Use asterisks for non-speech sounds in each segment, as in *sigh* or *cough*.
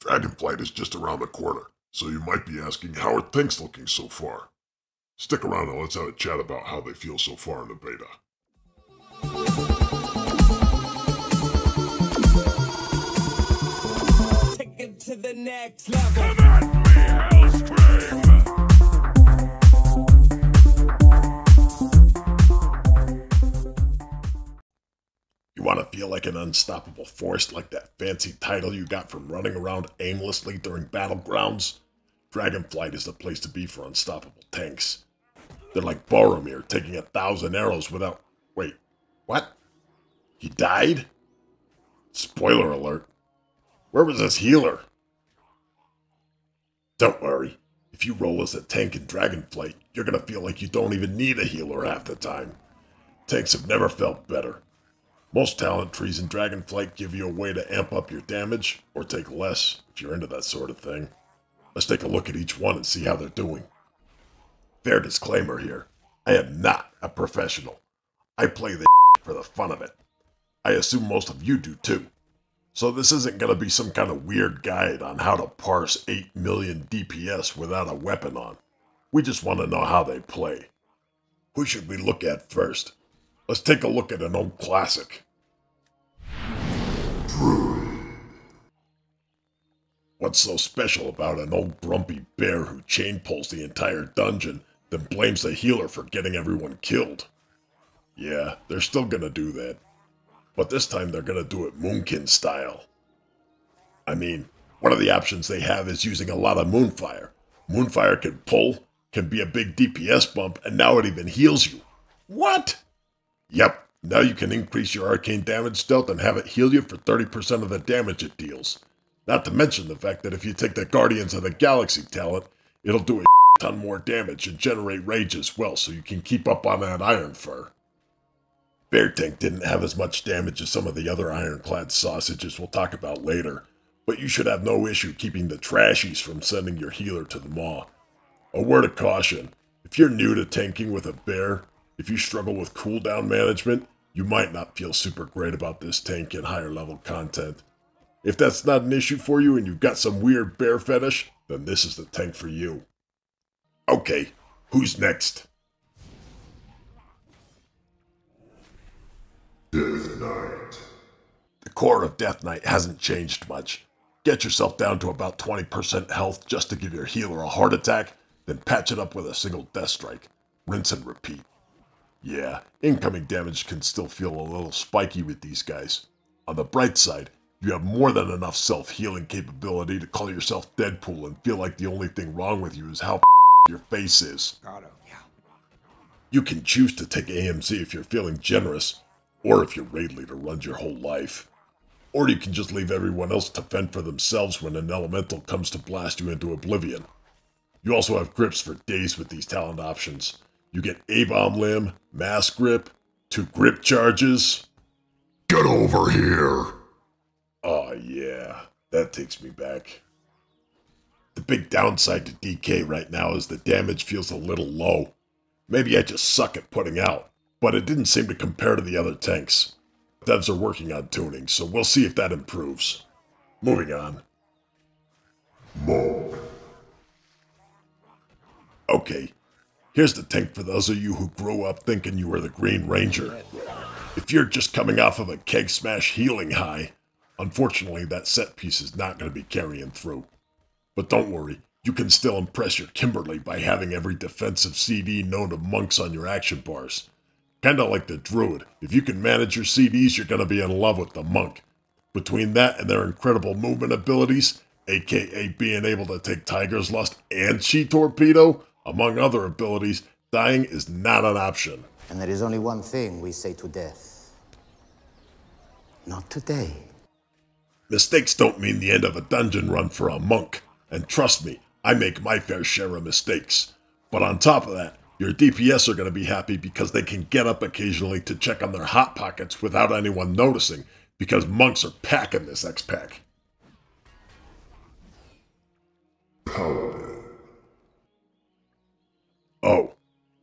Dragonflight is just around the corner, so you might be asking how are things looking so far? Stick around and let's have a chat about how they feel so far in the beta. Take it to the next level. Feel like an unstoppable force like that fancy title you got from running around aimlessly during battlegrounds? Dragonflight is the place to be for unstoppable tanks. They're like Boromir taking a thousand arrows without. Wait, what? He died? Spoiler alert. Where was his healer? Don't worry. If you roll as a tank in Dragonflight, you're gonna feel like you don't even need a healer half the time. Tanks have never felt better. Most talent trees in Dragonflight give you a way to amp up your damage, or take less, if you're into that sort of thing. Let's take a look at each one and see how they're doing. Fair disclaimer here I am not a professional. I play the *laughs* for the fun of it. I assume most of you do too. So this isn't going to be some kind of weird guide on how to parse 8 million DPS without a weapon on. We just want to know how they play. Who should we look at first? Let's take a look at an old classic. What's so special about an old grumpy bear who chain pulls the entire dungeon, then blames the healer for getting everyone killed? Yeah, they're still gonna do that. But this time they're gonna do it Moonkin style. I mean, one of the options they have is using a lot of Moonfire. Moonfire can pull, can be a big DPS bump, and now it even heals you. What? Yep, now you can increase your arcane damage dealt and have it heal you for 30% of the damage it deals. Not to mention the fact that if you take the Guardians of the Galaxy talent, it'll do a *laughs* ton more damage and generate rage as well, so you can keep up on that Iron Fur. Bear Tank didn't have as much damage as some of the other ironclad sausages we'll talk about later, but you should have no issue keeping the trashies from sending your healer to the maw. A word of caution if you're new to tanking with a bear, if you struggle with cooldown management, you might not feel super great about this tank in higher level content. If that's not an issue for you and you've got some weird bear fetish, then this is the tank for you. Okay, who's next? Death Knight. The core of Death Knight hasn't changed much. Get yourself down to about 20% health just to give your healer a heart attack, then patch it up with a single death strike. Rinse and repeat. Yeah, incoming damage can still feel a little spiky with these guys. On the bright side, you have more than enough self-healing capability to call yourself Deadpool and feel like the only thing wrong with you is how *laughs* your face is. You can choose to take AMZ if you're feeling generous, or if your raid leader runs your whole life. Or you can just leave everyone else to fend for themselves when an elemental comes to blast you into oblivion. You also have grips for days with these talent options. You get A-Bomb Limb, Mass Grip, two grip charges. Get over here! Oh yeah, that takes me back. The big downside to DK right now is the damage feels a little low. Maybe I just suck at putting out, but it didn't seem to compare to the other tanks. Devs are working on tuning, so we'll see if that improves. Moving on. Monk. Okay, here's the tank for those of you who grew up thinking you were the Green Ranger. If you're just coming off of a keg smash healing high, unfortunately that set piece is not going to be carrying through. But don't worry, you can still impress your Kimberly by having every defensive CD known to monks on your action bars. Kinda like the druid, if you can manage your CDs, you're gonna be in love with the monk. Between that and their incredible movement abilities, aka being able to take Tiger's Lust and Chi Torpedo, among other abilities, dying is not an option. And there is only one thing we say to death. Not today. Mistakes don't mean the end of a dungeon run for a monk, and trust me, I make my fair share of mistakes. But on top of that, your DPS are going to be happy because they can get up occasionally to check on their hot pockets without anyone noticing, because monks are packing this X pack. Paladin. Oh,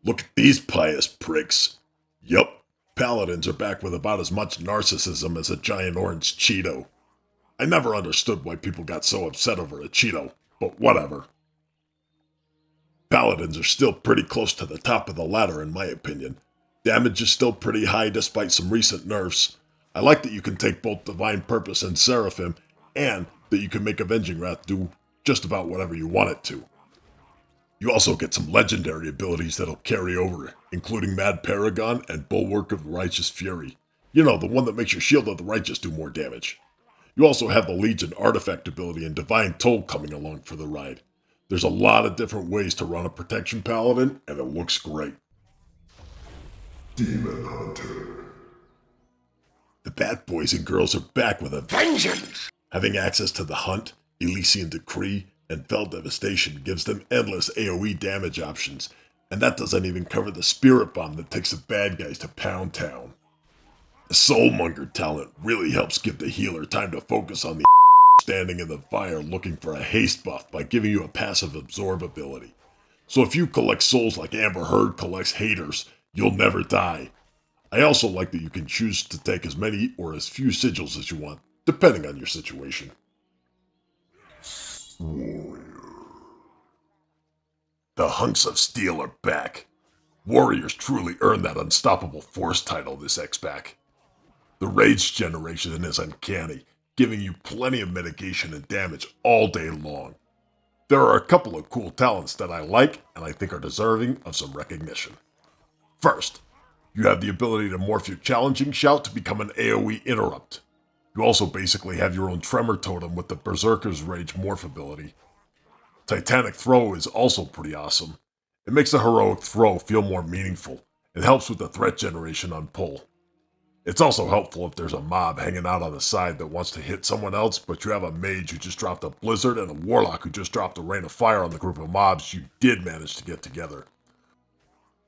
look at these pious pricks. Yup, paladins are back with about as much narcissism as a giant orange Cheeto. I never understood why people got so upset over a Cheeto, but whatever. Paladins are still pretty close to the top of the ladder in my opinion. Damage is still pretty high despite some recent nerfs. I like that you can take both Divine Purpose and Seraphim, and that you can make Avenging Wrath do just about whatever you want it to. You also get some legendary abilities that'll carry over, including Mad Paragon and Bulwark of the Righteous Fury. You know, the one that makes your Shield of the Righteous do more damage. You also have the Legion artifact ability and Divine Toll coming along for the ride. There's a lot of different ways to run a Protection Paladin, and it looks great. Demon Hunter. The Bat Boys and girls are back with a vengeance! Having access to the Hunt, Elysian Decree, and Fel Devastation gives them endless AoE damage options, and that doesn't even cover the Spirit Bomb that takes the bad guys to Pound Town. The Soulmonger talent really helps give the healer time to focus on the *laughs* standing in the fire looking for a haste buff by giving you a passive absorb ability. So if you collect souls like Amber Heard collects haters, you'll never die. I also like that you can choose to take as many or as few sigils as you want, depending on your situation. The hunks of steel are back. Warriors truly earned that unstoppable force title this X-Pack. The rage generation is uncanny, giving you plenty of mitigation and damage all day long. There are a couple of cool talents that I like and I think are deserving of some recognition. First, you have the ability to morph your challenging shout to become an AoE interrupt. You also basically have your own tremor totem with the Berserker's Rage morph ability. Titanic Throw is also pretty awesome. It makes a heroic throw feel more meaningful and helps with the threat generation on pull. It's also helpful if there's a mob hanging out on the side that wants to hit someone else, but you have a mage who just dropped a blizzard and a warlock who just dropped a rain of fire on the group of mobs you did manage to get together.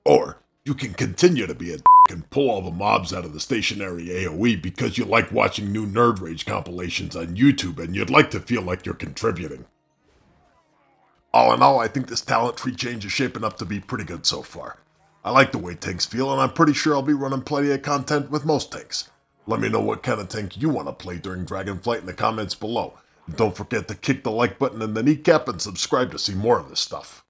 Or you can continue to be a and pull all the mobs out of the stationary AoE because you like watching new Nerd Rage compilations on YouTube and you'd like to feel like you're contributing. All in all, I think this talent tree change is shaping up to be pretty good so far. I like the way tanks feel, and I'm pretty sure I'll be running plenty of content with most tanks. Let me know what kind of tank you want to play during Dragonflight in the comments below. And don't forget to kick the like button in the kneecap and subscribe to see more of this stuff.